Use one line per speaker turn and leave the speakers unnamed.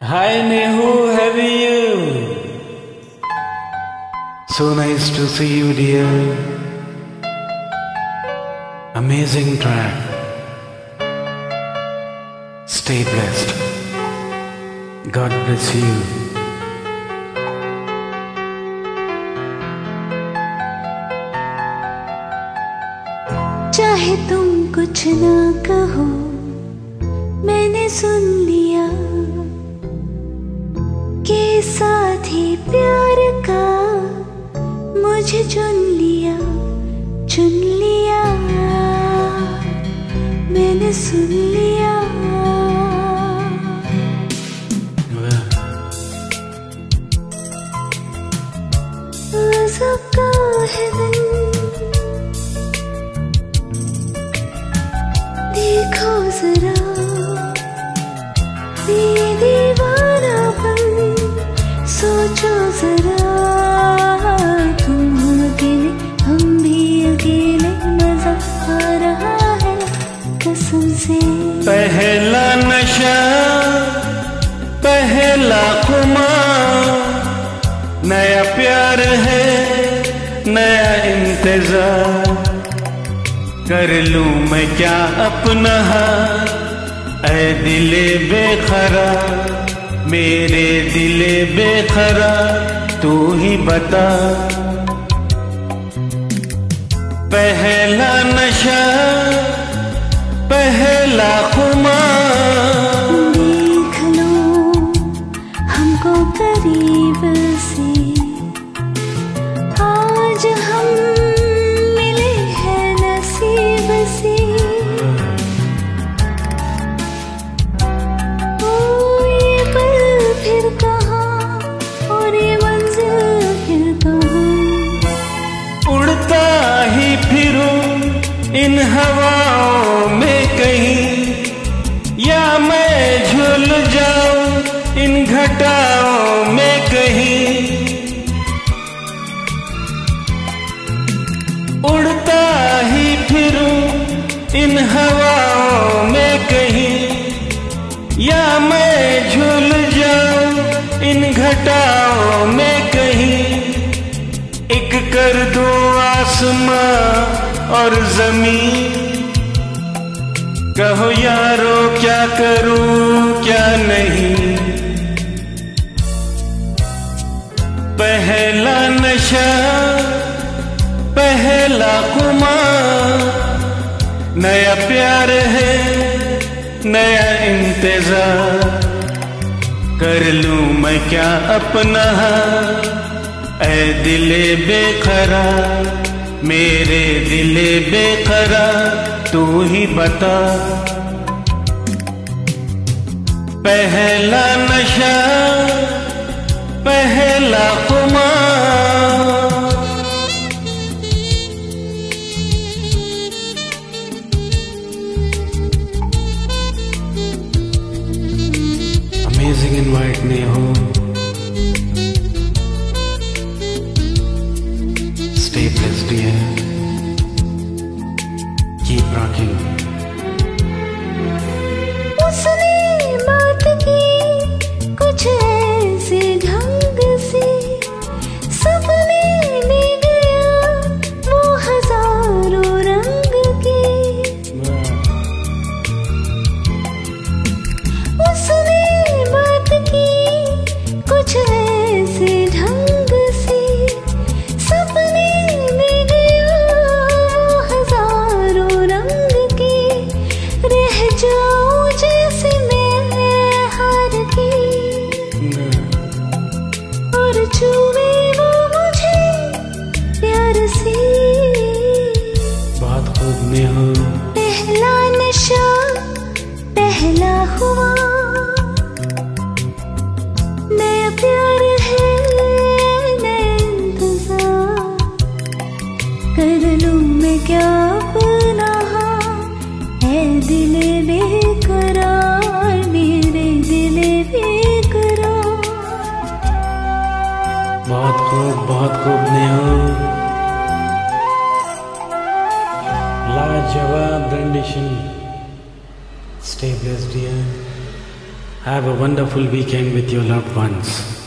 Hi Nehu, how are you? So nice to see you, dear. Amazing track. Stay blessed. God bless you.
चाहे तुम कुछ ना कहो मैंने सुन लिया साथी प्यार का, मुझे चुन लिया चुन लिया। मैंने सुन लिया। सबका है देखो जरा।
पहला नशा, पहला खुमार नया प्यार है, नया इंतज़ार। कर लूँ मैं क्या अपना हाथ ऐ दिले बेखरा मेरे दिले बेखरा तू ही बता। पहला नशा पहला खुमार
देख लो हमको करीब से। आज हम मिले हैं नसीब से। ओ ये पल फिर कहाँ और ये मंजिल फिर कहाँ
उड़ता ही फिरूं इन हवाओं घटाओं में कहीं। उड़ता ही फिरूं इन हवाओं में कहीं। या मैं झूल जाऊँ इन घटाओं में कहीं। एक कर दो आसमां और ज़मीन। कहो यारो, क्या करूँ, क्या नहीं? नशा पहला कुमार। नया प्यार है, नया इंतज़ार। कर लूँ मैं क्या अपना ऐ दिले बेखरा मेरे दिले बेखरा तू ही बता। पहला नशा, पहला Kumar. Amazing invite Neho. Stay blessed, dear. Keep rocking.
उसने क्या अपना है दिले बेकरार मेरे दिले बेकरार
बहुत खूब बहुत खूब नेहो लाजवाब rendition Stay blessed, dear. Have a wonderful weekend with your loved ones.